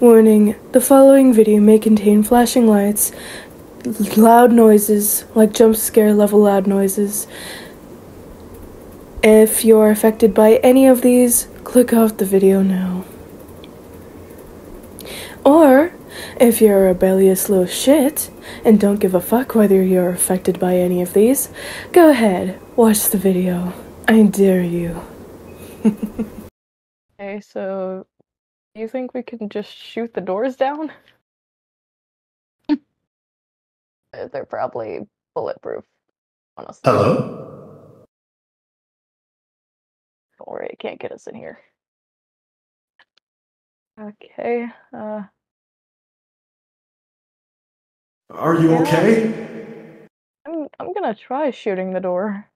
Warning the following video may contain flashing lights, loud noises, like jump scare level loud noises. If you are affected by any of these, click off the video now. Or, if you're a rebellious little shit and don't give a fuck whether you're affected by any of these, go ahead, watch the video. I dare you. Okay, so you think we can just shoot the doors down? They're probably bulletproof, honestly. Hello? Don't worry, it can't get us in here. Okay, uh, Are you Yeah. okay? I'm I'm gonna try shooting the door.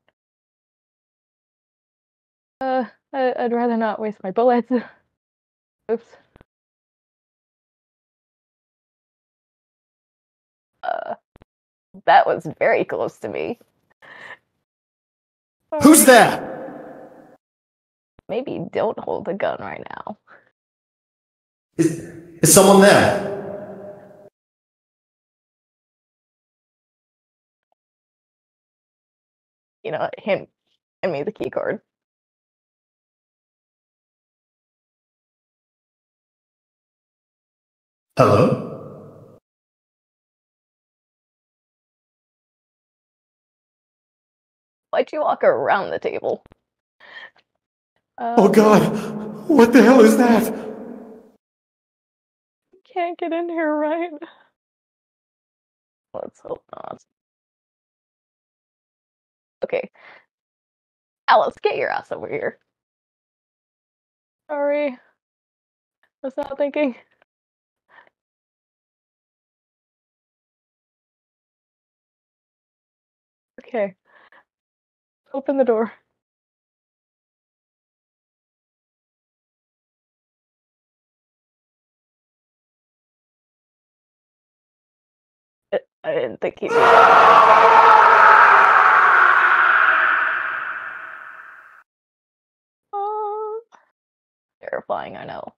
Uh, I, I'd rather not waste my bullets. Oops. Uh, that was very close to me. Who's Alright, there? Maybe don't hold the gun right now. Is, is someone there? You know, him, and me the key card. Hello? Why'd you walk around the table? Oh Um, god! What the hell is that? Can't get in here, right? Let's hope not. Okay. Alice, get your ass over here. Sorry. Was not thinking. Okay. Open the door. I I didn't think that. Ah, Terrifying, I know.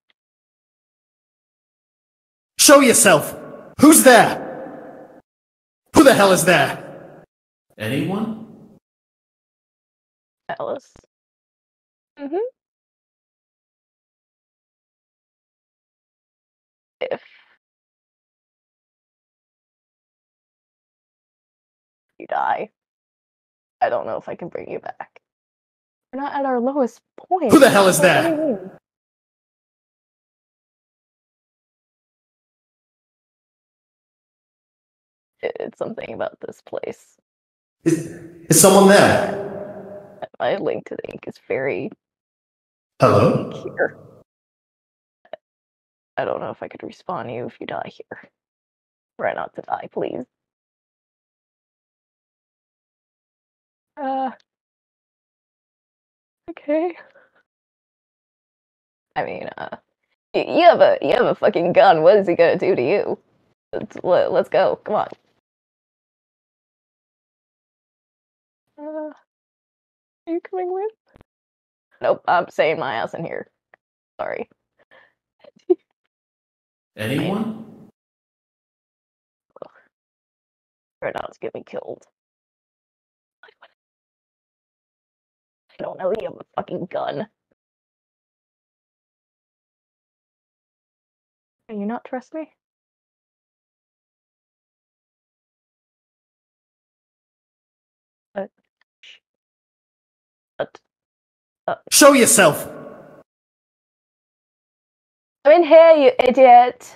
Show yourself! Who's there? Who the hell is there? Anyone? Alice. Mm-hmm. If you die, I don't know if I can bring you back. We're not at our lowest point. Who the hell is What do there? you mean? It- It's something about this place. Is, is someone there? My link to the ink is very Hello? here. I don't know if I could respawn you if you die here. Try not to die, please. Uh. Okay. I mean, uh, you have a you have a fucking gun. What is he gonna do to you? Let's let, let's go. Come on. You coming with? Nope. I'm staying my ass in here. Sorry. Anyone? Try not to get me killed. I don't know. You have a fucking gun. Can you not trust me? But. Show yourself! I'm in here, you idiot!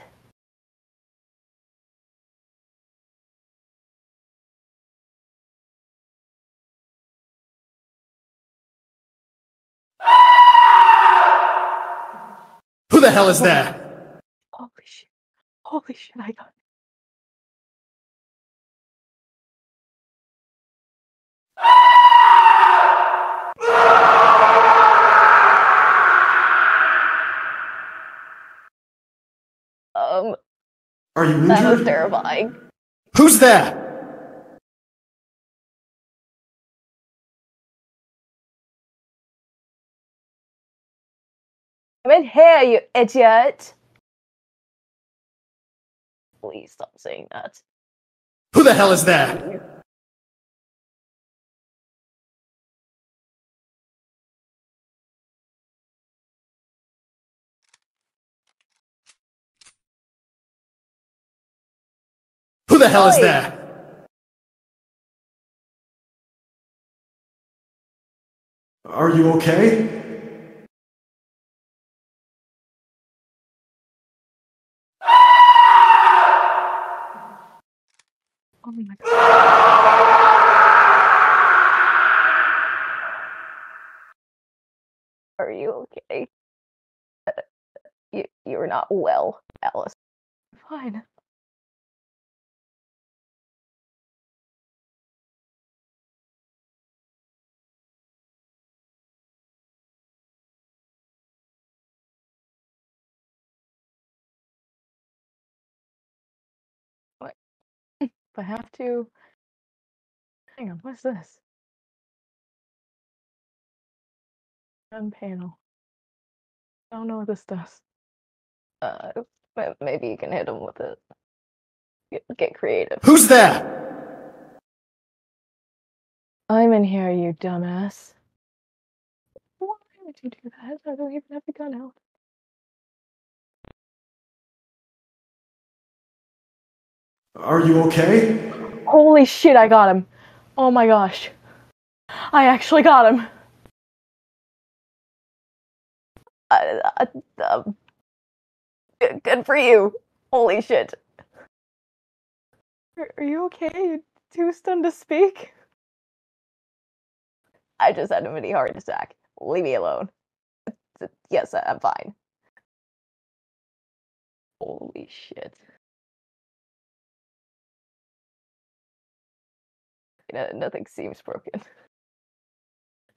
Who the hell is there? Holy shit. Holy shit, I got Um, Are you that was terrifying. Who's there? I'm in here, you idiot! Please stop saying that. Who the hell is that? Who the hell is that? Are you okay? Oh my god. Are you okay? Uh, You, you're not well, Alice. Fine. What? if I have to. Hang on, what's this? Gun panel. I don't know what this does. Uh, maybe you can hit him with it. Get, get creative. Who's there? I'm in here, you dumbass. Why would you do that? I don't even have the gun out. Are you okay? Holy shit, I got him. Oh my gosh. I actually got him. Uh, uh, um, good, good for you. Holy shit. Are, are you okay? You too stunned to speak? I just had a mini heart attack. Leave me alone. Yes, I- I'm fine. Holy shit. No, nothing seems broken.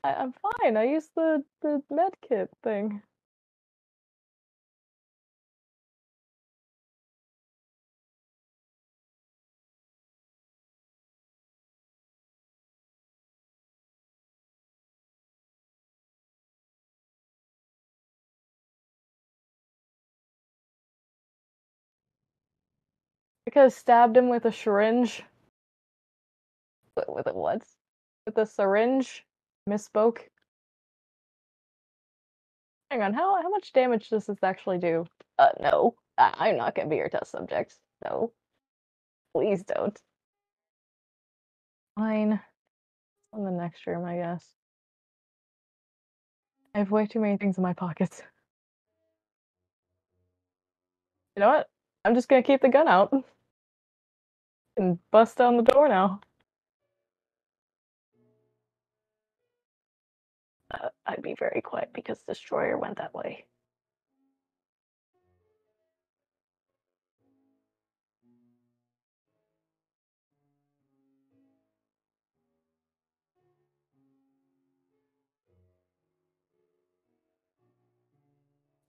I, I'm fine. I used the the med kit thing. Because stabbed him with a syringe. With, a what? With the syringe? Misspoke. Hang on, how how much damage does this actually do? Uh, no. I, I'm not gonna be your test subject. No. Please don't. Fine. On the next room, I guess. I have way too many things in my pockets. You know what? I'm just gonna keep the gun out. And bust down the door now. Uh, I'd be very quiet because Destroyer went that way.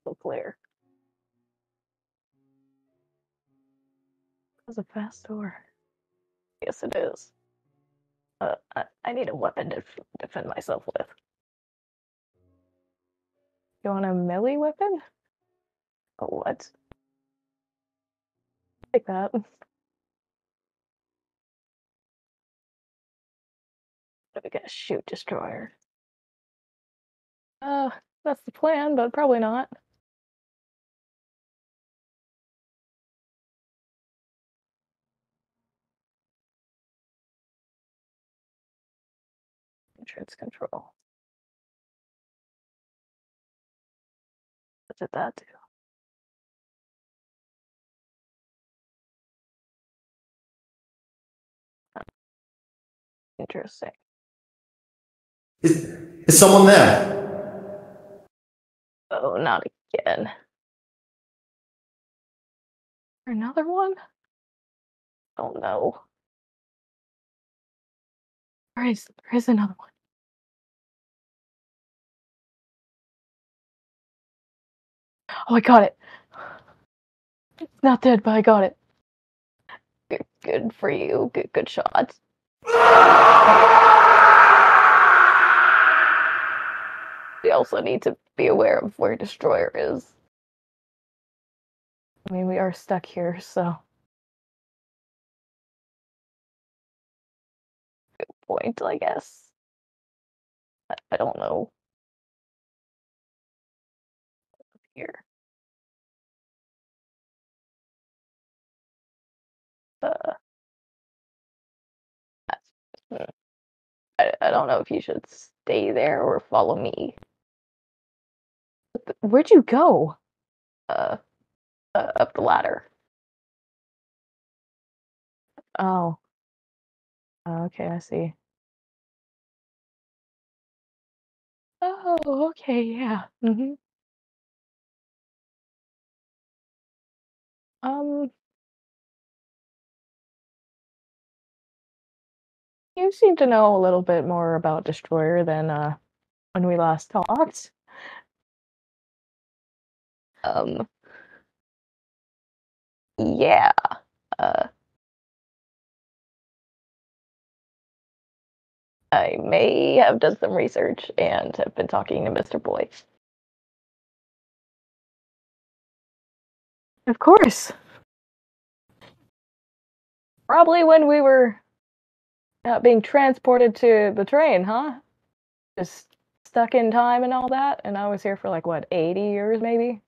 So clear. That's a fast door. Yes, it is. Uh, I, I need a weapon to defend myself with. You want a melee weapon? A what? Take that. We gotta shoot destroyer. Uh, that's the plan, but probably not. Entrance control. That? Interesting. Is, is someone there? Oh, not again. Another one? Oh no. There is, there is another one. Oh, I got it. It's not dead, but I got it. Good, good for you. Good, good shot. we also need to be aware of where Destroyer is. I mean, we are stuck here, so. Good point, I guess. I, I don't know. Here. Uh. I, I don't know if you should stay there or follow me. Where'd you go? Uh, uh, up the ladder. Oh. Oh, Okay, I see. Oh, okay, yeah. hmm Um, you seem to know a little bit more about Destroyer than uh when we last talked. Um, yeah. Uh, I may have done some research and have been talking to Mr. Boy. Of course. Probably when we were uh, being transported to the train, huh? Just stuck in time and all that. And I was here for like, what, 80 years maybe?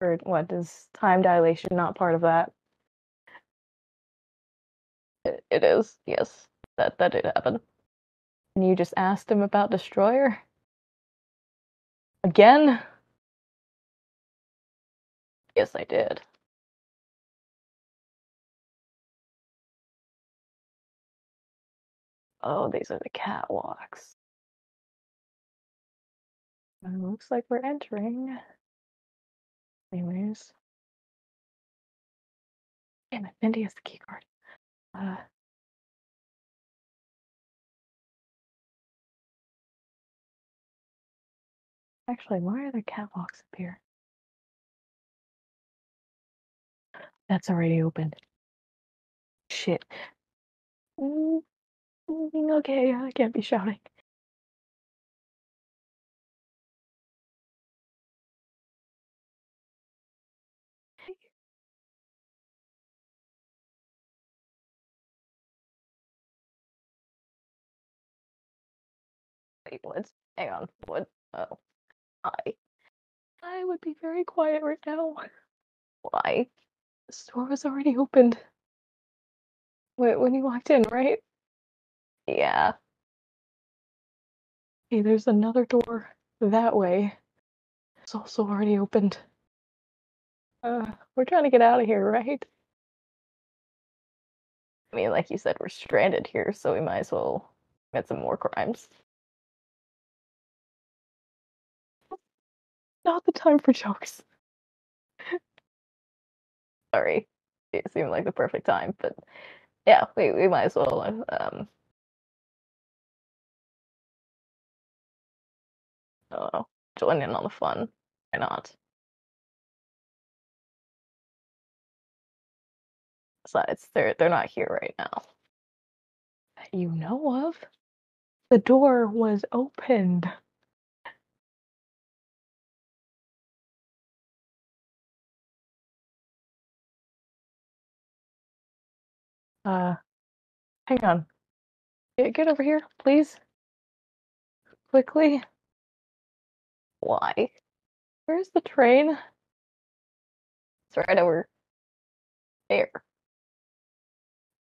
Or what, is time dilation not part of that? It, it is, yes. That, that did happen. And you just asked him about Destroyer? Again? Yes, I did. Oh, these are the catwalks. Uh, looks like we're entering. Anyways. Damn it, Mindy has the key card. Uh, actually, why are there catwalks up here? That's already open. Shit. Mm, okay, I can't be shouting. Wait? Hang on. What? Oh, I. I would be very quiet right now. Why? The store was already opened. Wait, when you walked in, right? Yeah. Hey, there's another door that way. It's also already opened. Uh, we're trying to get out of here, right? I mean, like you said, we're stranded here, so we might as well commit some more crimes. Not the time for jokes. Sorry. It seemed like the perfect time, but yeah, we, we might as well um I join in on the fun. Why not? Besides, they're they're not here right now. That you know of? The door was opened. Uh, hang on. Get, get over here, please. Quickly. Why? Where's the train? It's right over there.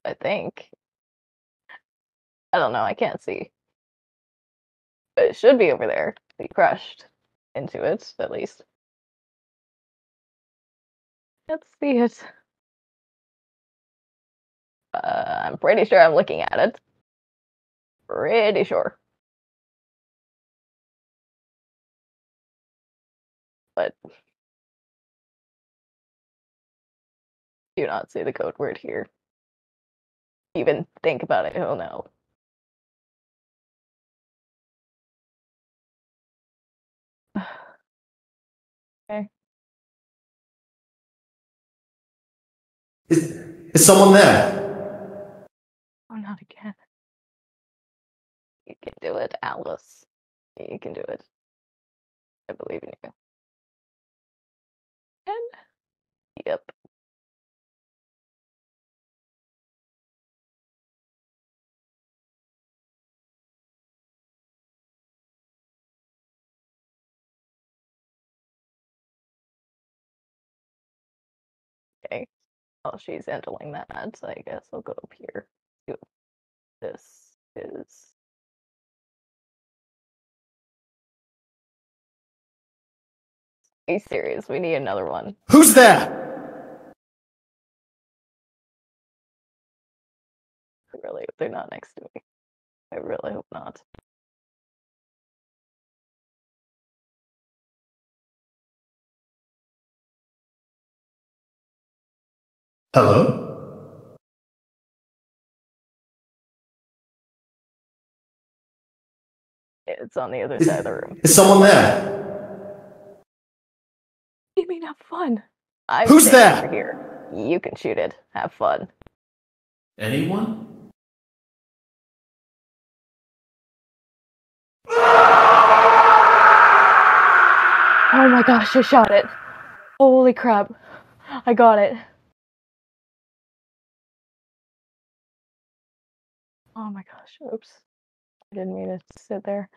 I think. I don't know, I can't see. But it should be over there. We crashed into it, at least. Let's see it. Uh, I'm pretty sure I'm looking at it. Pretty sure. But do not say the code word here. Even think about it, oh no. okay. Is, is someone there? Oh, not again. You can do it, Alice. You can do it. I believe in you. Yep Okay. While she's handling that, so I guess I'll go up here. This is Are you serious? We need another one. Who's that? Really they're not next to me. I really hope not. Hello? It's on the other Is, side of the room. is someone there? You mean have fun? I'm Who's staying that? over here. You can shoot it. Have fun. Anyone? Oh my gosh, I shot it. Holy crap. I got it. Oh my gosh, oops. I didn't mean to sit there.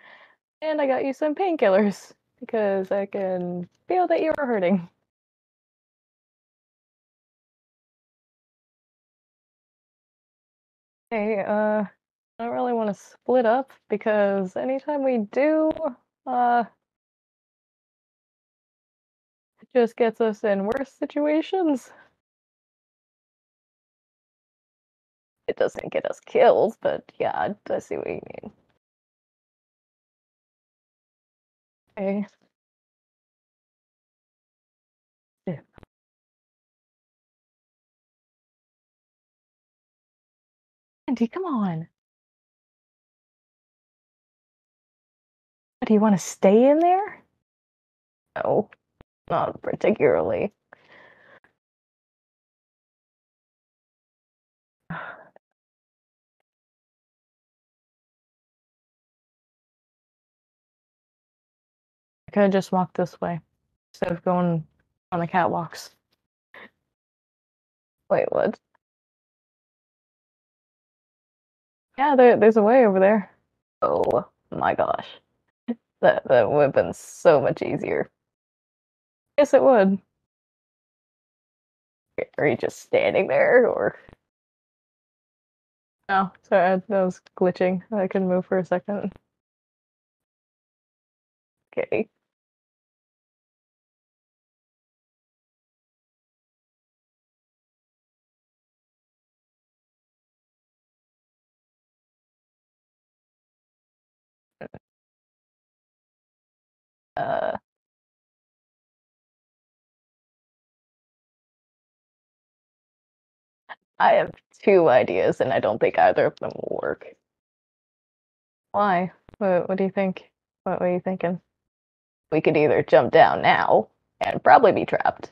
And I got you some painkillers because I can feel that you were hurting. Hey, uh, I don't really want to split up because anytime we do, uh, just gets us in worse situations. It doesn't get us killed, but yeah, I, see what you mean. Okay. Andy, come on. Do you want to stay in there? No, not particularly. I could have just walked this way instead of going on the catwalks. Wait, what? Yeah, there, there's a way over there. Oh my gosh. That that would have been so much easier. Yes, it would. Are you just standing there, or? No, sorry, I- that was glitching. I couldn't move for a second. Okay. Uh, I have two ideas, and I don't think either of them will work. Why? What, what do you think? What were you thinking? We could either jump down now and probably be trapped,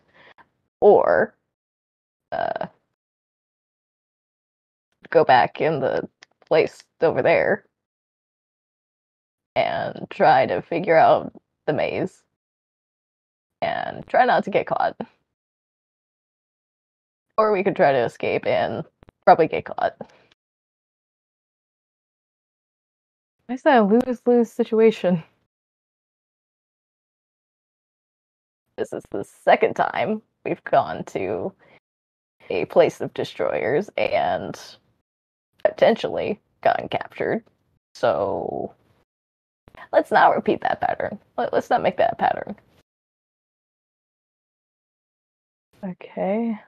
or uh, go back in the place over there and try to figure out the maze and try not to get caught. Or we could try to escape and probably get caught. Why is that a lose lose situation? This is the second time we've gone to a place of destroyers and potentially gotten captured. So let's not repeat that pattern. Let, let's not make that a pattern. Okay.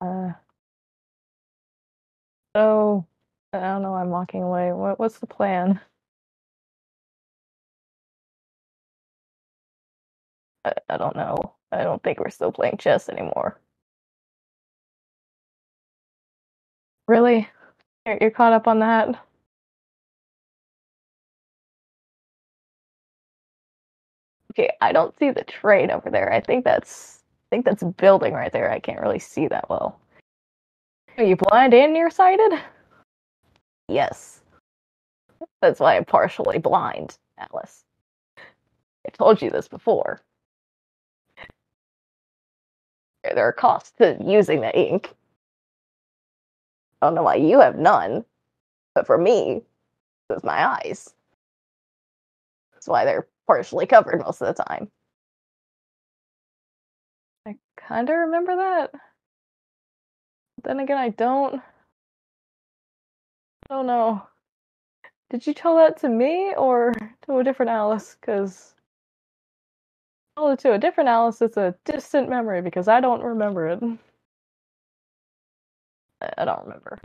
Uh. So I don't know. I'm walking away. What what's the plan? I, I don't know. I don't think we're still playing chess anymore. Really? You're, you're caught up on that? Okay, I don't see the train over there. I think that's think that's a building right there. I can't really see that well. Are you blind and nearsighted? Yes. That's why I'm partially blind, Alice. I told you this before. There are costs to using the ink. I don't know why you have none, but for me, it's my eyes. That's why they're partially covered most of the time. I kind of remember that. Then again, I don't. Oh, I don't know. Did you tell that to me or to a different Alice? Because told it to a different Alice, it's a distant memory because I don't remember it. I don't remember.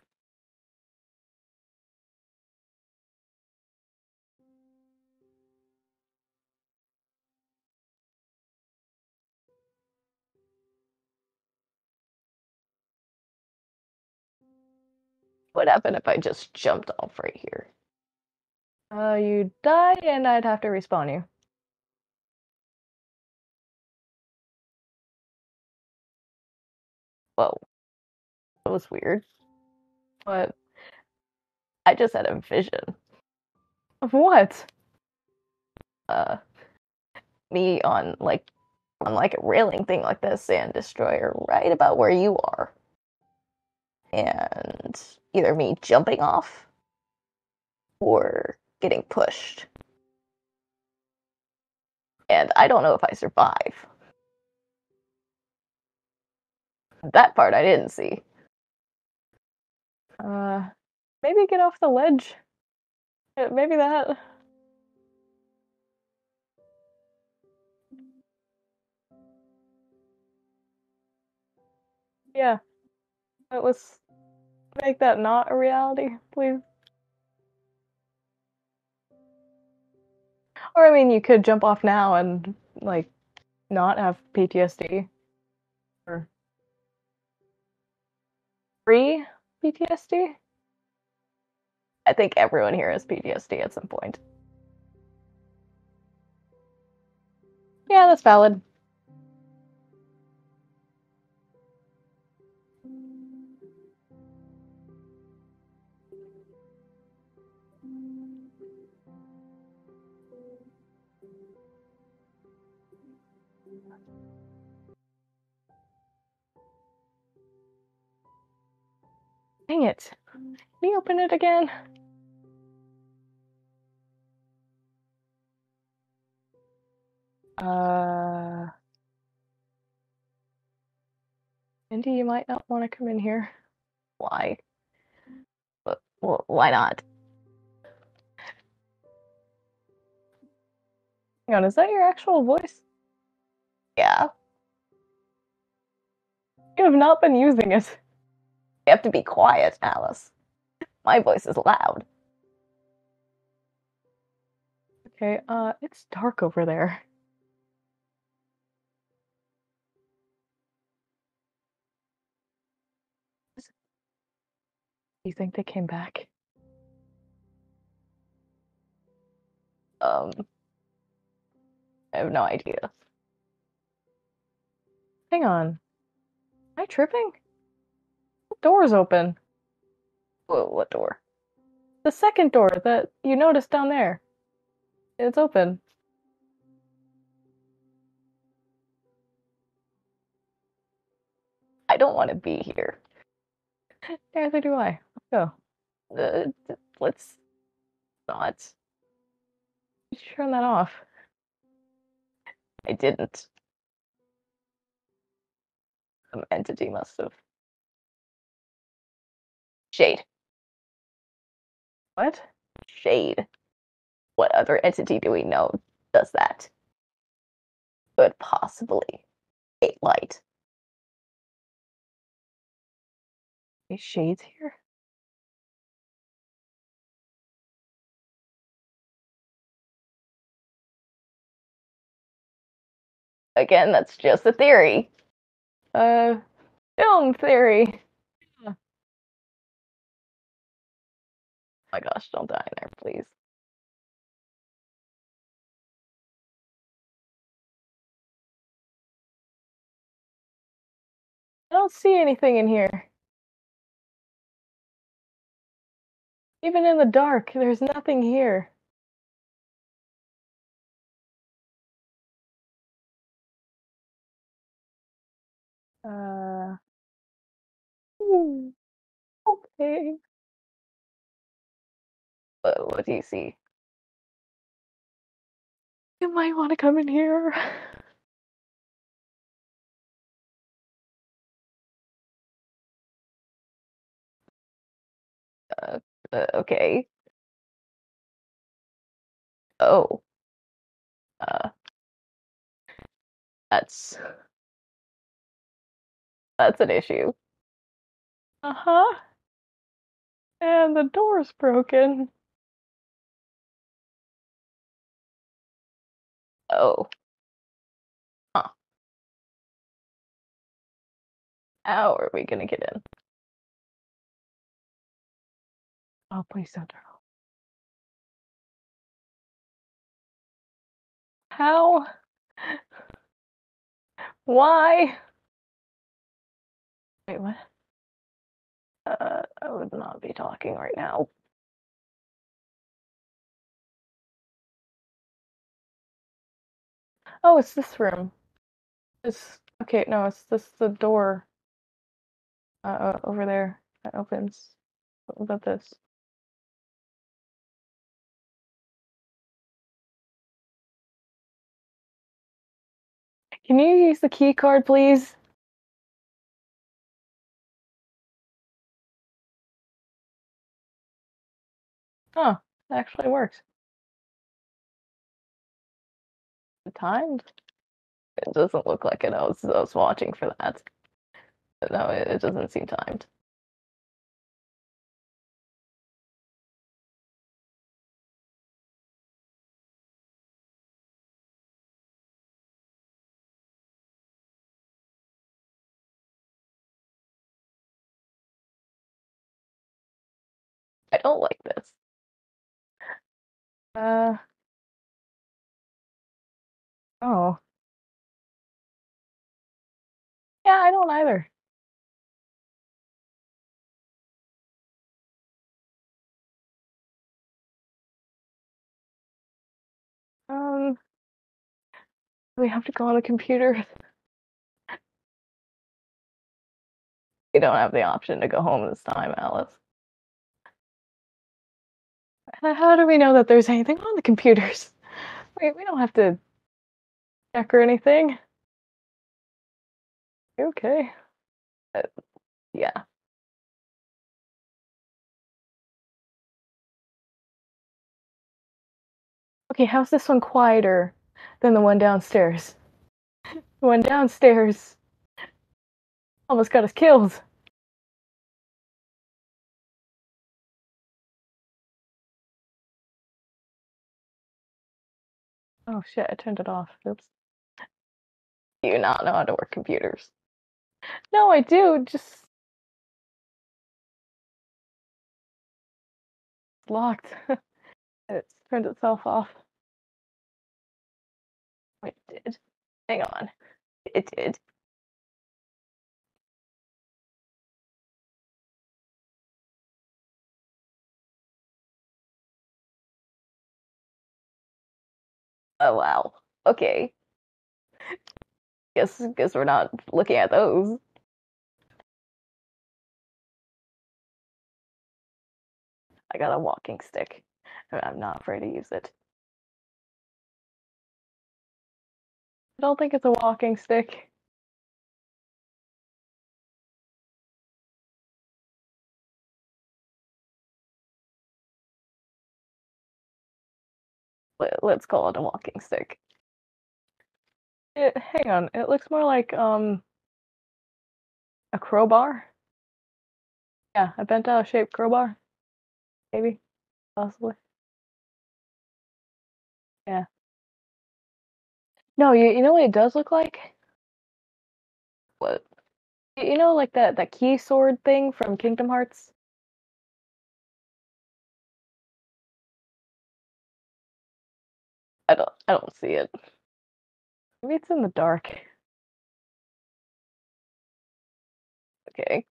What happened if I just jumped off right here? Uh, you die and I'd have to respawn you. Whoa. That was weird. But I just had a vision. Of what? Uh, me on like on like a railing thing like this sand destroyer right about where you are. And either me jumping off or getting pushed. And I don't know if I survive. That part I didn't see. Uh, maybe get off the ledge. Maybe that. Yeah. Uh, Let's make that not a reality, please. Or I mean, you could jump off now and like not have PTSD or free PTSD. I think everyone here has PTSD at some point. Yeah, that's valid. Dang it. Can you open it again? Uh. Indy, you might not want to come in here. Why? Well, why not? Hang on, is that your actual voice? Yeah. You have not been using it. You have to be quiet, Alice. My voice is loud. Okay, uh, it's dark over there. Do you think they came back? Um, I have no idea. Hang on. Am I tripping? Door's open. Whoa, what door? The second door that you noticed down there. It's open. I don't want to be here. Neither do I. Let's go. Uh, let's not. Turn that off? I didn't. Some entity must have. Shade. What? Shade. What other entity do we know does that? Could possibly hate light. Is shades here? Again, that's just a theory. Uh, film theory. My gosh, don't die in there, please. I don't see anything in here. Even in the dark, there's nothing here. Uh. Okay. What, what do you see? You might want to come in here. Uh, okay. Oh. Uh, that's that's an issue. Uh-huh. And the door's broken. Oh. Huh. How are we gonna get in? Oh, please don't turn off. How? Why? Wait, what? Uh, I would not be talking right now. Oh, it's this room. It's okay. No, it's this the door. Uh, over there that opens. What about this? Can you use the key card, please? Huh, it actually works. Timed? It doesn't look like it. I was, I was watching for that. But no, it, it doesn't seem timed. I don't like this. Uh. Oh. Yeah, I don't either. Um. We have to go on a computer. We don't have the option to go home this time, Alice. How do we know that there's anything on the computers? Wait, we don't have to or anything. Okay. Uh, yeah. Okay, how's this one quieter than the one downstairs? The one downstairs almost got us killed. Oh shit, I turned it off. Oops. You not know how to work computers? No, I do. Just locked. it's turned itself off. Oh, it did. Hang on. It did. Oh wow. Okay. Guess guess we're not looking at those. I got a walking stick. I'm not afraid to use it. I don't think it's a walking stick. Let's call it a walking stick. It, hang on, it looks more like um a crowbar. Yeah, a bent out shaped crowbar. Maybe, possibly. Yeah. No, you you know what it does look like? What? You know, like that that key sword thing from Kingdom Hearts. I don't I don't see it. Maybe it's in the dark. Okay.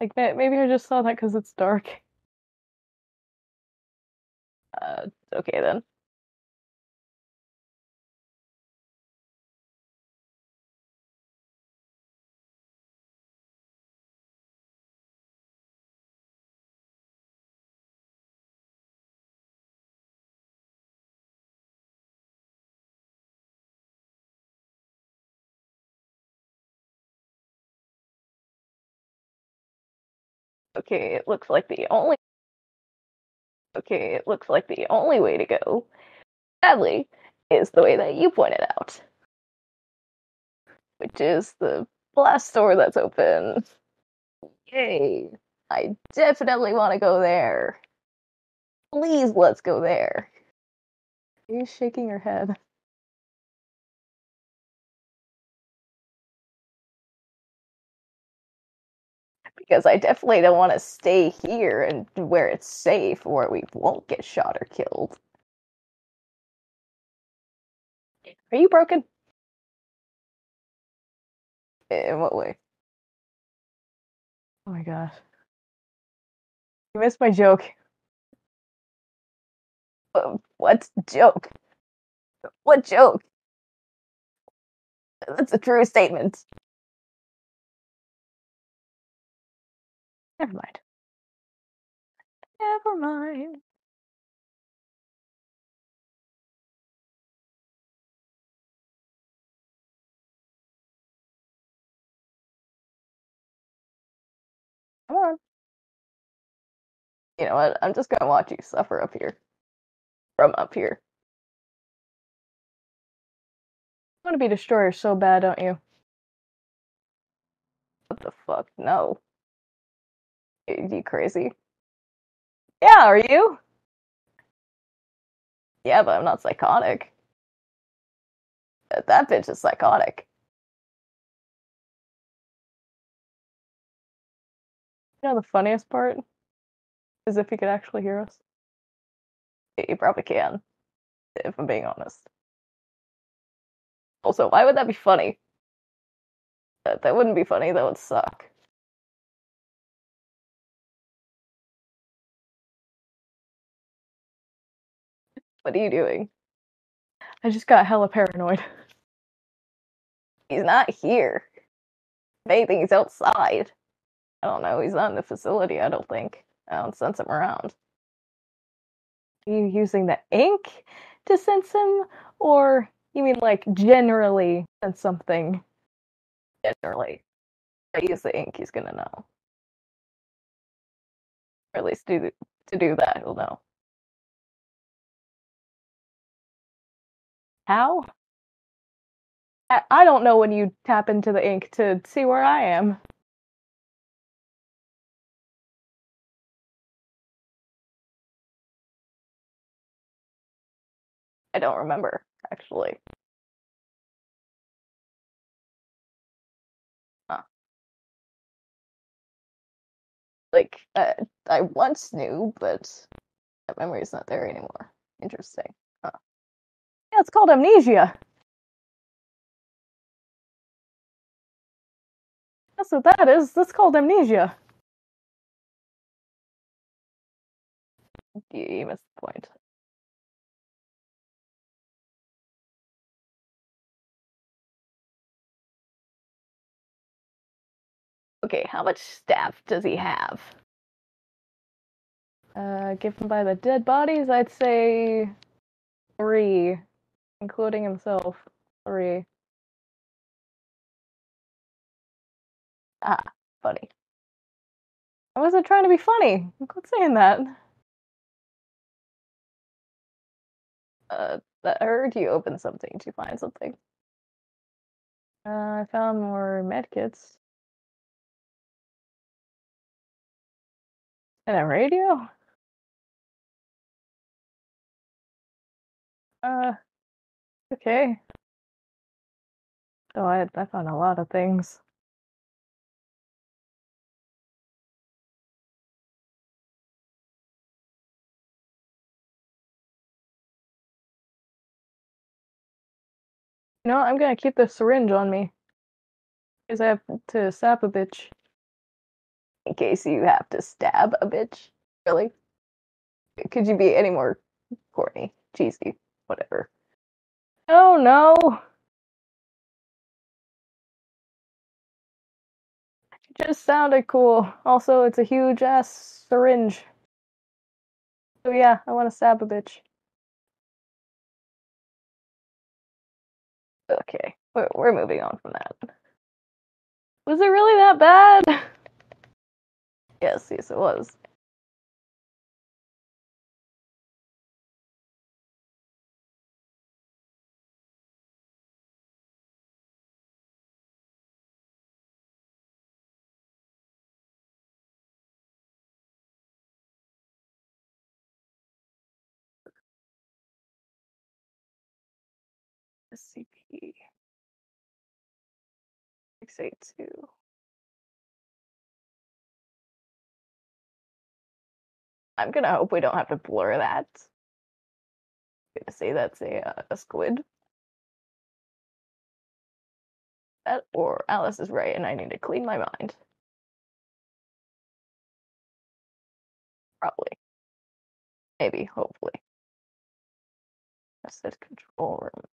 Like ma- maybe I just saw that because it's dark. Uh, okay then. Okay, it looks like the only Okay, it looks like the only way to go, sadly, is the way that you pointed out. Which is the blast door that's open. Yay. I definitely want to go there. Please let's go there. Are you shaking your head? Because I definitely don't want to stay here and where it's safe where we won't get shot or killed. Are you broken? In what way? Oh my gosh. You missed my joke. Uh, What joke? What joke? That's a true statement. Never mind. Never mind. Come on. You know what? I'm just gonna watch you suffer up here. From up here. You want to be destroyer so bad, don't you? What the fuck? No. Are you crazy? Yeah, are you? Yeah, but I'm not psychotic. That, bitch is psychotic. You know the funniest part is if he could actually hear us. He probably can, if I'm being honest. Also, why would that be funny? That, that wouldn't be funny, that would suck. What are you doing? I just got hella paranoid. He's not here. Maybe he's outside. I don't know, he's not in the facility, I don't think. I don't sense him around. Are you using the ink to sense him? Or you mean like generally sense something? Generally. I use the ink, he's gonna know. Or at least do to do that, he'll know. How? I, don't know when you tap into the ink to see where I am. I don't remember, actually. Huh. Like, uh, I once knew, but that memory's not there anymore. Interesting. Yeah, it's called amnesia. That's what that is. That's called amnesia. You missed the point. Okay, how much staff does he have? Uh, given by the dead bodies, I'd say three, including himself. Three. Ah, funny. I wasn't trying to be funny. I Quit saying that. Uh, I heard you open something. You find something? Uh, I found more medkits. And a radio? Uh, okay. Oh, I, I found a lot of things. You know, I'm gonna keep the syringe on me. Because I have to sap a bitch. In case you have to stab a bitch? Really? Could you be any more corny, cheesy, whatever? Oh no! It just sounded cool. Also, it's a huge ass syringe. So yeah, I want to stab a bitch. Okay, we're, we're moving on from that. Was it really that bad? Yes, yes, it was. SCP. 682. I'm gonna hope we don't have to blur that. I'm Gonna say that's a, uh, a squid. That or Alice is right and I need to clean my mind. Probably. Maybe, hopefully. Asset control room.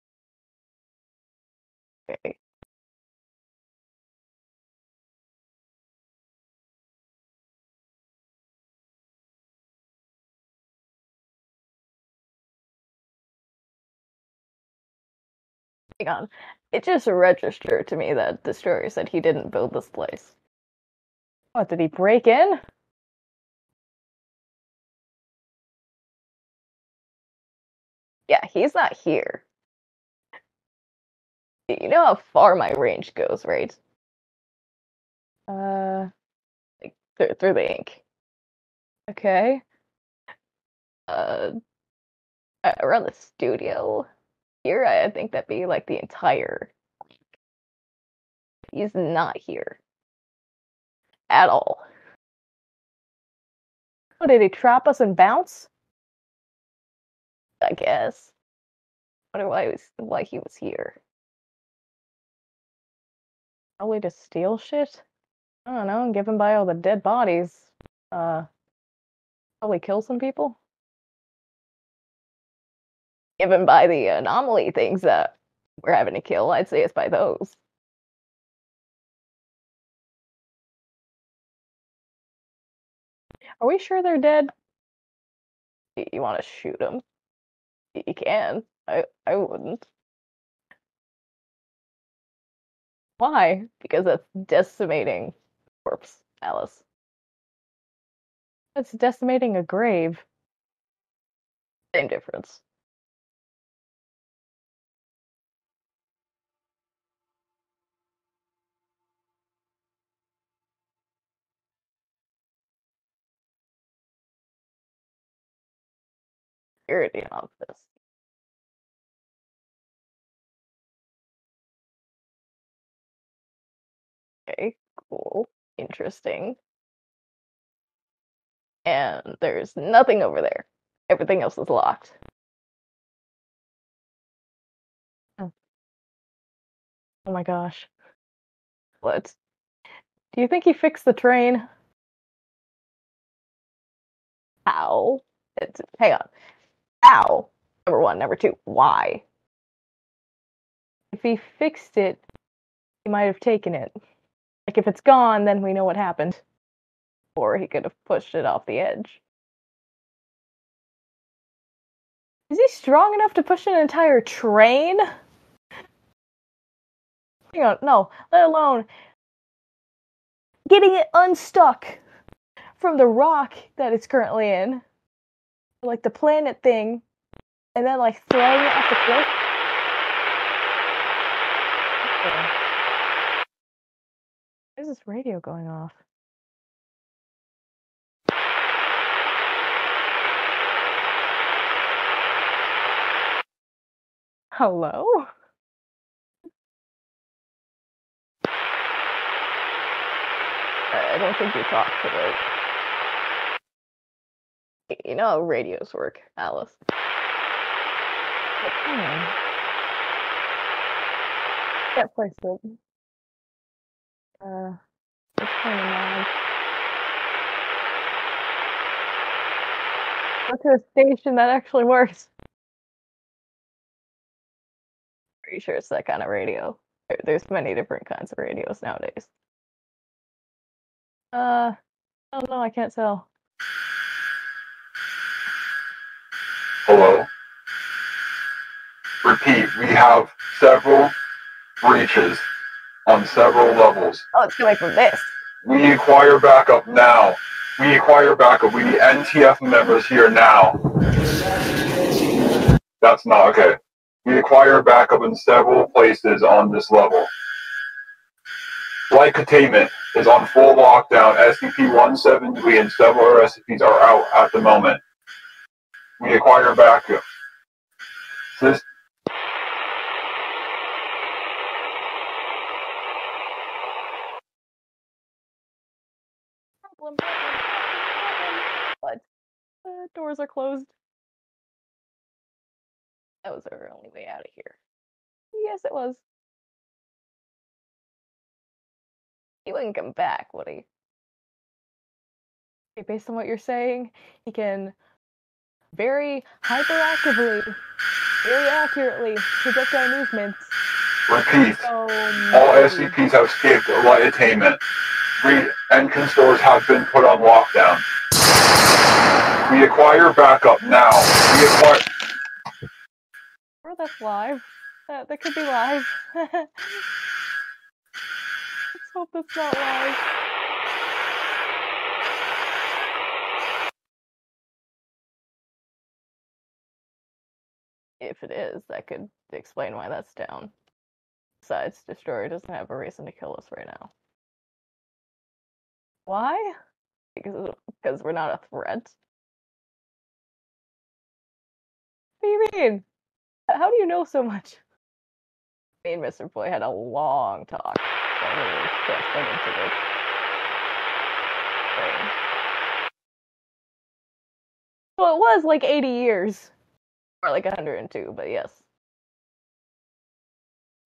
Hang on. It just registered to me that the story said he didn't build this place. What, did he break in? Yeah, he's not here. You know how far my range goes, right? Uh, like through, through the ink. Okay. Uh, around the studio here, I I think that'd be like the entire. He's not here at all. Oh, did he trap us and bounce? I guess. Wonder why he was why he was here. Probably to steal shit. I don't know. Given by all the dead bodies, uh, probably kill some people. Given by the anomaly things that we're having to kill, I'd say it's by those. Are we sure they're dead? You want to shoot them? You can. I I wouldn't. Why? Because that's decimating corpse, Alice. That's decimating a grave. Same difference. Security office. Okay, cool. Interesting. And there's nothing over there. Everything else is locked. Oh. Oh my gosh. What? Do you think he fixed the train? How? It's, hang on. How? Number one. Number two. Why? If he fixed it, he might have taken it. Like if it's gone, then we know what happened. Or he could have pushed it off the edge. Is he strong enough to push an entire train? Hang on, no, let alone getting it unstuck from the rock that it's currently in, like the planet thing, and then like throwing it off the cliff. Okay. Why is this radio going off? Hello? I don't think you talked to it. You know how radios work, Alice. Can't place. Uh, it's kind of mad. Go to a station that actually works. Pretty sure it's that kind of radio. There's many different kinds of radios nowadays. Uh, I don't know. I can't tell. Hello. Repeat, we have several breaches on several levels. Oh, it's coming from this. We require backup now. We require backup. We need NTF members here now. That's not okay. We require backup in several places on this level. Flight containment is on full lockdown. SCP-173 and several other SCPs are out at the moment. We require backup. This doors are closed. That was our only way out of here. Yes, it was. He wouldn't come back, would he? Okay, Based on what you're saying, he can very hyperactively, very accurately predict our movements. repeat. So All SCPs have escaped light attainment. Three entrance doors have been put on lockdown. We acquire backup now. We acquire. Or that's live. That that could be live. Let's hope that's not live. If it is, that could explain why that's down. Besides, Destroyer doesn't have a reason to kill us right now. Why? Because because we're not a threat. Do you mean? How do you know so much? Me and Mr. Boy had a long talk. So. Well, it was like 80 years. Or like 102, but yes.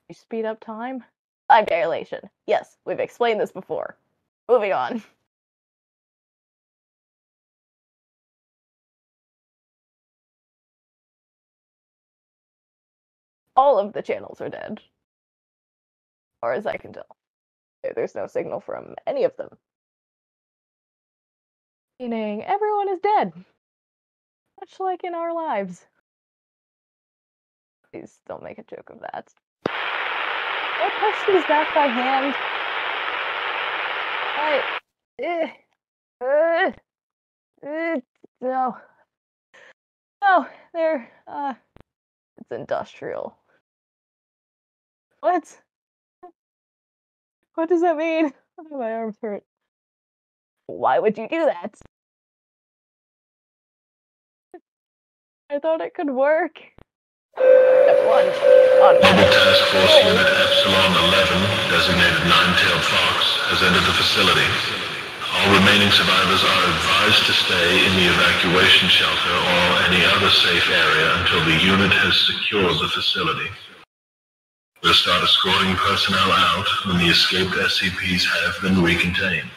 You speed up time? Time dilation. Yes, we've explained this before. Moving on. All of the channels are dead. Or as I can tell. There's no signal from any of them. Meaning everyone is dead. Much like in our lives. Please don't make a joke of that. I push these back by hand. I. Eh, uh, uh, no. No, they're. Uh, it's industrial. What? What does that mean? My arms hurt. Why would you do that? I thought it could work. Step one. On Mobile Task Force Unit Epsilon 11, designated Nine-Tailed Fox, has entered the facility. All remaining survivors are advised to stay in the evacuation shelter or any other safe area until the unit has secured the facility. We'll start escorting personnel out when the escaped SCPs have been recontained.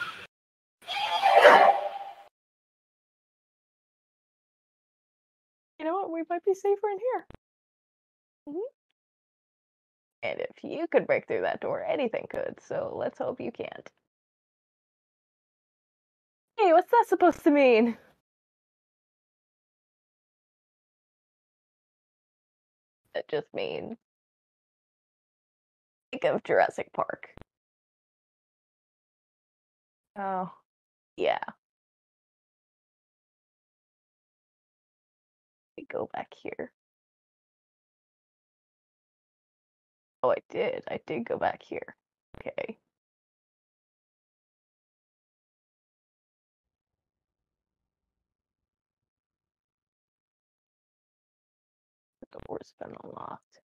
You know what? We might be safer in here. Mhm. And if you could break through that door, anything could. So let's hope you can't. Hey, what's that supposed to mean? It just means of Jurassic Park. Oh, yeah. We go back here. Oh, I did. I did go back here. Okay. The door's been unlocked.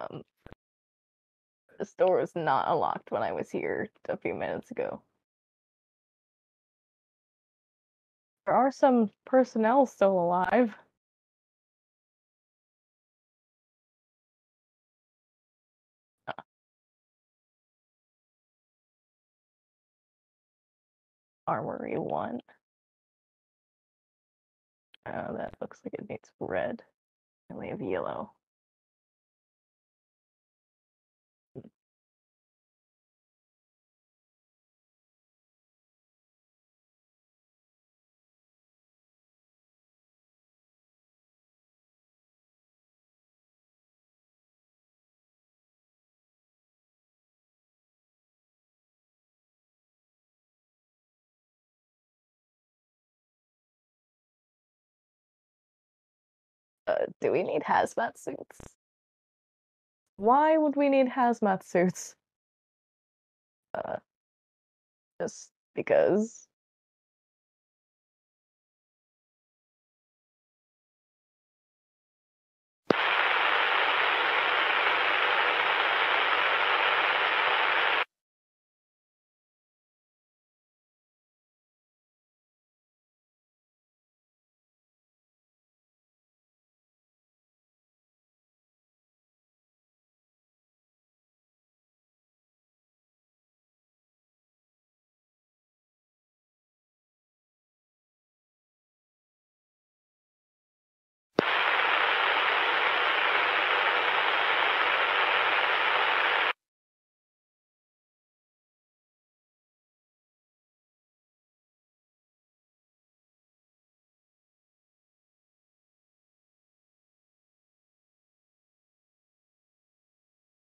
Um, this door was not unlocked when I was here a few minutes ago. There are some personnel still alive. Ah. Armory one. Oh, that looks like it needs red. And we have yellow. Do we need hazmat suits? Why would we need hazmat suits? Uh, just because.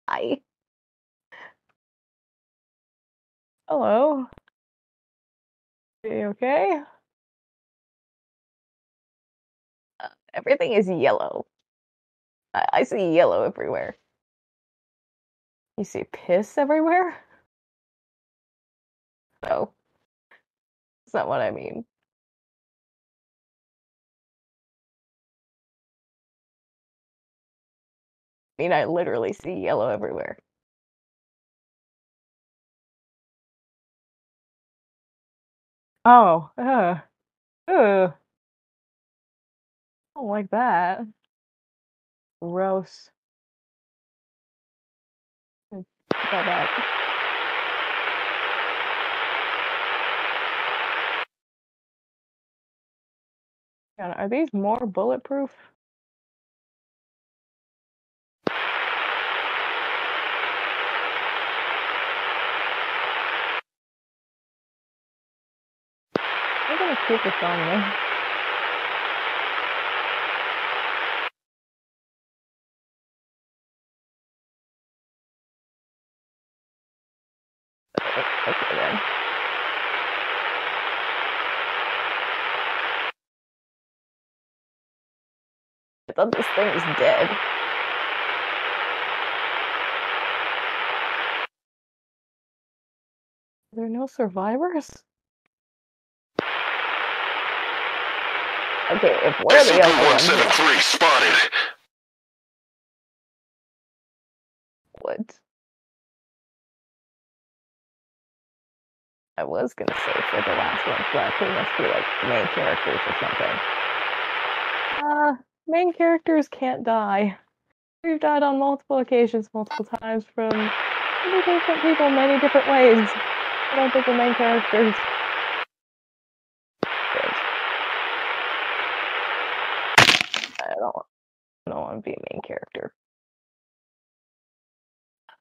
Hi. Hello. Are you okay? Uh, everything is yellow. I, I see yellow everywhere. You see piss everywhere? No. That's not what I mean. Mean, I literally see yellow everywhere. Oh. I don't like that. Gross. Mm, Put that. God, Are these more bulletproof? Okay, then. I thought this thing was dead. There are no survivors? Okay, if we're the only ones, SCP-173 spotted. what? I was gonna say for the last ones left, they must be like main characters or something. Uh, main characters can't die. We've died on multiple occasions, multiple times from many different people, many different ways. I don't think we're main characters. I don't, I don't want to be a main character.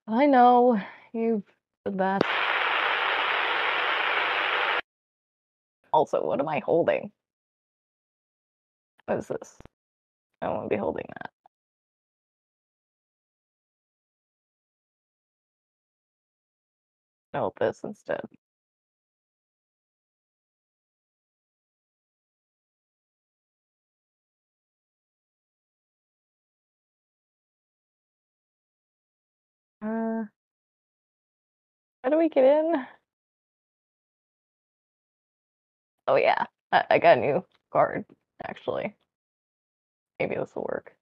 I know you've said that. Also, what am I holding? What is this? I won't be holding that. No, this instead. Uh, how do we get in? Oh yeah, I, I got a new card actually. Maybe this will work.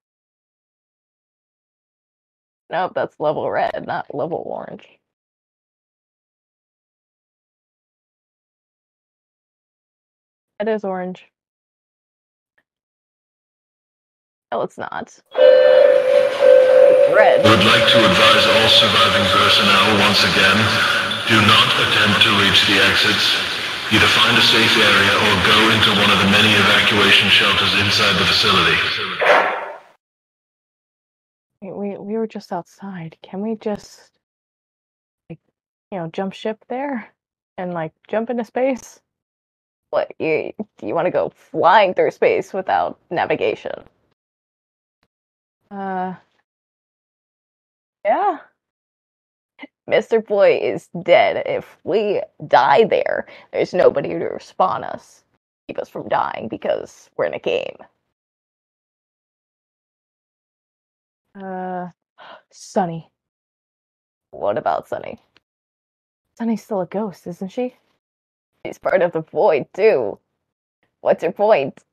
Nope, that's level red, not level orange. It is orange. No, it's not. It's red. Would like to advise all surviving personnel once again, do not attempt to reach the exits. Either find a safe area or go into one of the many evacuation shelters inside the facility. We, we we were just outside. Can we just like you know jump ship there and like jump into space? What you you want to go flying through space without navigation? Uh, yeah. Mr. Boy is dead. If we die there, there's nobody to respawn us, keep us from dying because we're in a game. Uh, Sunny. What about Sunny? Sunny's still a ghost, isn't she? She's part of the void, too. What's your point?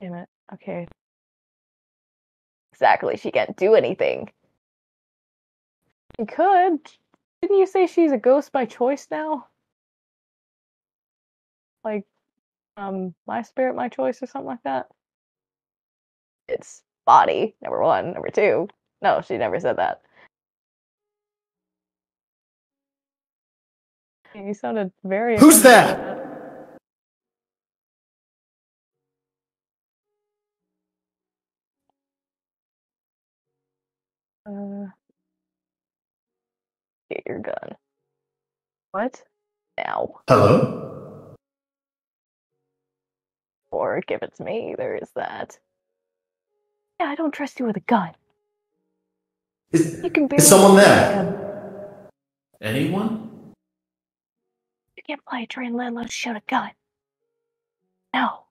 Damn it. Okay. Exactly. She can't do anything. She could. Didn't you say she's a ghost by choice now? Like, um, my spirit, my choice, or something like that? It's body, number one. Number two. No, she never said that. You sounded very. Who's offended that? Get your gun. What? Now. Hello? Or give it to me. There is that. Yeah, I don't trust you with a gun. Is, You can is someone there? Anyone? You can't play a trained landlord shoot a gun. No.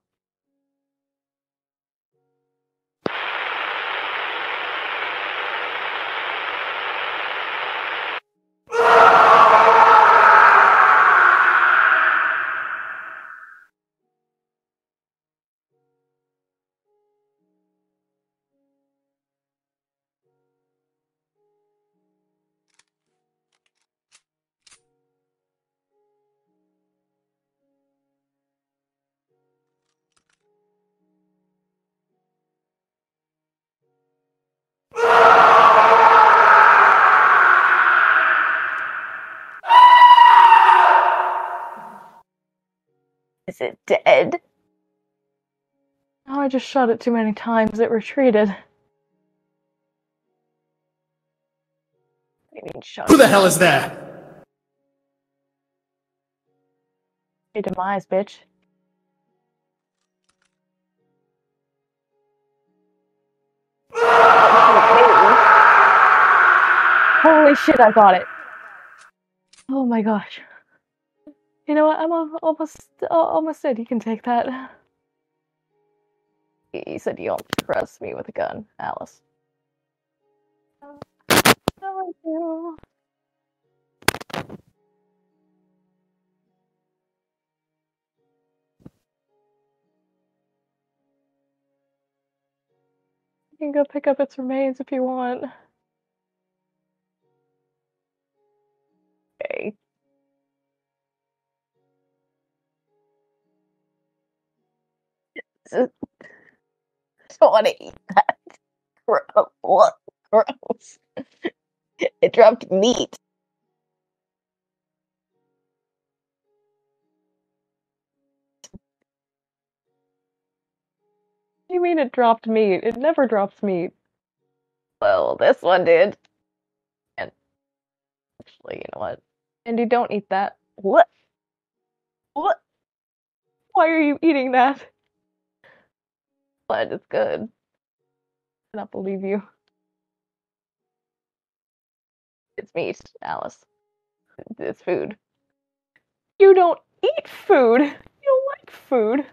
Just shot it too many times. It retreated. I mean, shot Who the hell is that? Your demise, bitch. Holy shit, I got it. Oh my gosh. You know what? I'm almost almost dead. You can take that. You said you don't trust me with a gun, Alice. No, I do. You can go pick up its remains if you want. Okay. I don't want to eat that. Gross. What? Gross. It dropped meat. What do you mean it dropped meat? It never drops meat. Well, this one did. And actually, you know what? Andy, don't eat that. What? What? Why are you eating that? But it's good. I cannot believe you. It's meat, Alice. It's food. You don't eat food. You don't like food.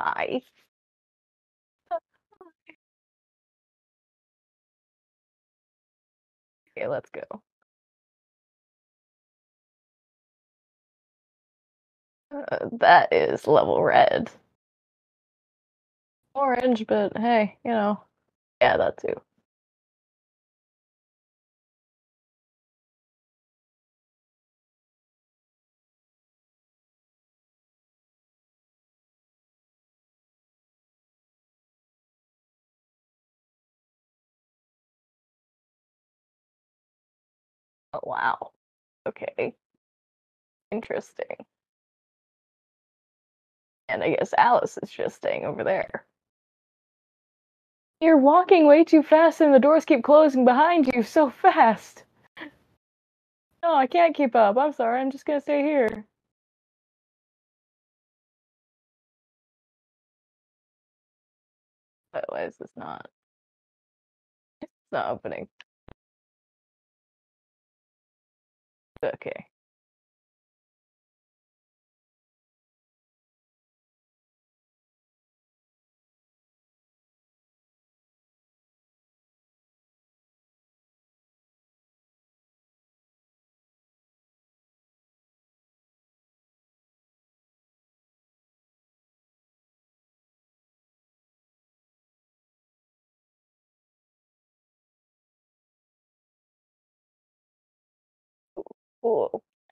Hi. Okay, let's go. Uh, that is level red. Orange, but hey, you know. Yeah, that too. Oh, wow. Okay. Interesting. And I guess Alice is just staying over there. You're walking way too fast and the doors keep closing behind you so fast. No, I can't keep up. I'm sorry. I'm just gonna stay here. But why is this not? It's not opening. Okay.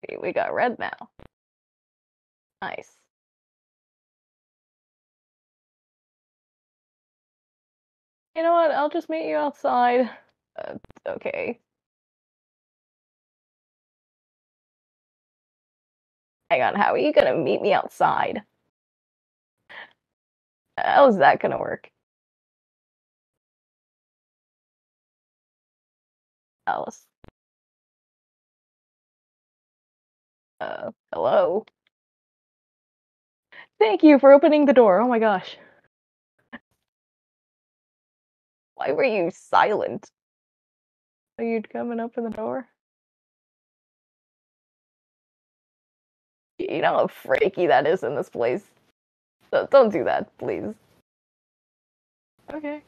Okay, we got red now. Nice. You know what? I'll just meet you outside. Uh, okay. Hang on, how are you gonna meet me outside? How's that gonna work? Alice. Uh, hello? Thank you for opening the door. Oh my gosh. Why were you silent? Are you coming open the door? You know how freaky that is in this place. So don't do that, please. Okay.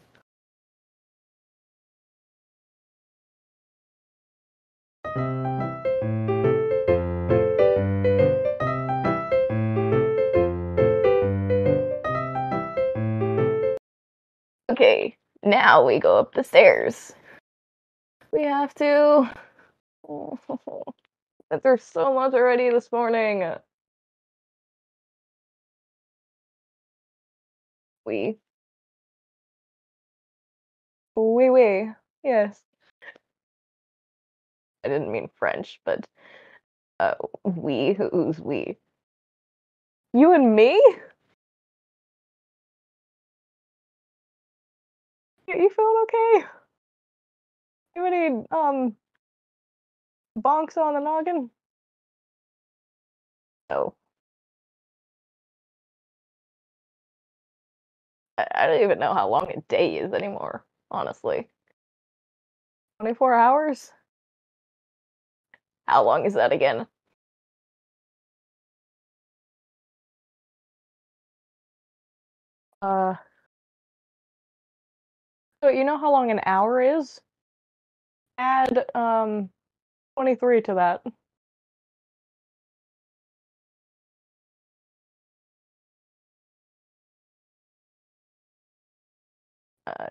Okay, now we go up the stairs. We have to. But there's so much already this morning. We. Oui, oui. Yes. I didn't mean French, but uh, we. Who's we? You and me? You feeling okay? You any um bonks on the noggin? No. I, I don't even know how long a day is anymore, honestly. 24 hours? How long is that again? Uh, so you know how long an hour is? Add um 23 to that. Uh,